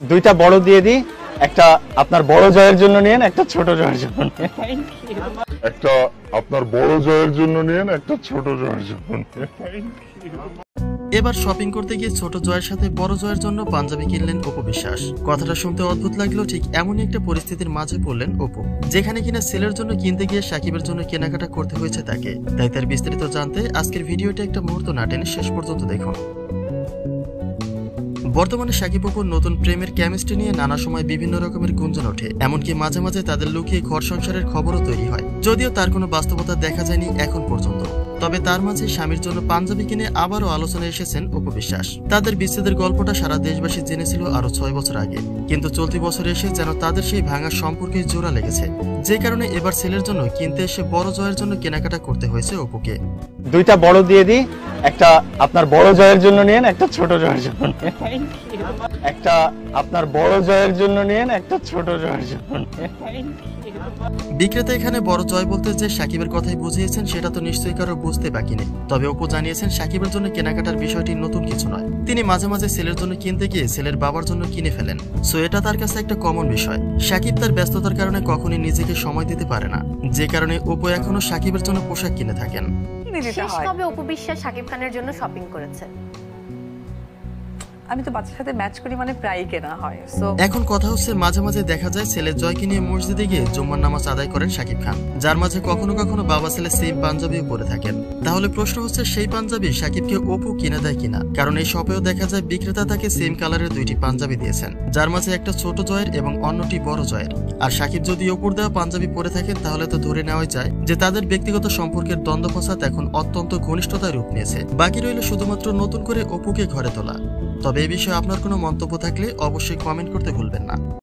দুইটা বড় দিয়ে দিই একটা আপনার বড় জয়ের জন্য নিয়েন একটা ছোট জয়ের জন্য একটা আপনার বড় জয়ের জন্য নিয়েন একটা ছোট জয়ের জন্য এবার শপিং করতে গিয়ে ছোট জয়ের সাথে বড় জয়ের জন্য পাঞ্জাবি কিনলেন অপু বিশ্বাস। কথাটা শুনতে অদ্ভুত লাগলেও ঠিক এমনই একটা পরিস্থিতির মাঝে পড়লেন অপু। যেখানে কিনা সেলের জন্য কিনতে গিয়ে সাকিবের জন্য কেনাকাটা করতে হয়েছে তাকে। তাই তার বিস্তারিত জানতে আজকের ভিডিওটি একটা মুহূর্ত না টেনে শেষ পর্যন্ত দেখুন। বর্তমানে সাকিব অপুর নতুন প্রেমের কেমিস্ট্রি নিয়ে নানা সময় বিভিন্ন রকমের গুঞ্জন ওঠে। এমনকি মাঝে মাঝে তাদের লুকিয়ে ঘর সংসারের খবরও তৈরি হয়। যদিও তার কোনো বাস্তবতা দেখা যায়নি এখন পর্যন্ত। তবে তার মাঝে স্বামীর জন্য পাঞ্জাবি কিনে আবারও আলোচনায় এসেছেন অপু বিশ্বাস। তাদের বিচ্ছেদের গল্পটা সারা দেশবাসী জেনেছিল আরও ছয় বছর আগে। কিন্তু চলতি বছরে এসে যেন তাদের সেই ভাঙা সম্পর্কে জোড়া লেগেছে। যে কারণে এবার ছেলের জন্য কিনতে এসে বড় জয়ের জন্য কেনাকাটা করতে হয়েছে অপুকে। দুইটা বড় দিয়ে দিই, একটা আপনার বড় জয়ের জন্য নিয়েন, একটা ছোট জয়ের জন্য একটা আপনার বড় জয়ের জন্য নিয়েন, একটা ছোট জয়ের জন্য বিক্রেতা এখানে বড় জয় বলতে যে সাকিবের কথাই বুঝিয়েছেন সেটা তো নিশ্চয়ই কারও বুঝতে বাকি নেই। তবে অপু জানিয়েছেন সাকিবের জন্য কেনাকাটার বিষয়টি নতুন কিছু নয়। তিনি মাঝে মাঝে ছেলের জন্য কিনতে গিয়ে ছেলের বাবার জন্য কিনে ফেলেন। সো এটা তার কাছে একটা কমন বিষয়। সাকিব তার ব্যস্ততার কারণে কখনই নিজেকে সময় দিতে পারে না। যে কারণে অপু এখনও সাকিবের জন্য পোশাক কিনে থাকেন। কিনে শেষ কবে অপু বিশ্বাস শাকিব খানের জন্য শপিং করেছে? আমি তো বাচ্চার সাথে ম্যাচ করি মানে কেনা হয় সো এখন কথা হচ্ছে মাঝে মাঝে দেখা যায় ছেলের জয়কে নিয়ে মসজিদে গিয়ে জুম্মার নামাজ আদায় করেন শাকিব খান, যার মাঝে কখনো কখনো বাবা ছেলে সেম পাঞ্জাবিও পরে থাকেন। তাহলে প্রশ্ন হচ্ছে সেই পাঞ্জাবি সাকিবকে অপু কিনে দেয় কিনা? কারণ এই শপেও দেখা যায় বিক্রেতা তাকে সেম কালারের দুইটি পাঞ্জাবি দিয়েছেন, যার মাঝে একটা ছোট জয়ের এবং অন্যটি বড় জয়ের। আর সাকিব যদি অপুর দেওয়া পাঞ্জাবি পরে থাকেন, তাহলে তো ধরে নেওয়াই যায় যে তাদের ব্যক্তিগত সম্পর্কের দ্বন্দ্ব ফসাদ এখন অত্যন্ত ঘনিষ্ঠতায় রূপ নিয়েছে। বাকি রইল শুধুমাত্র নতুন করে অপুকে ঘরে তোলা। তবে এ বিষয়ে আপনার কোনো মন্তব্য থাকলে অবশ্যই কমেন্ট করতে ভুলবেন না।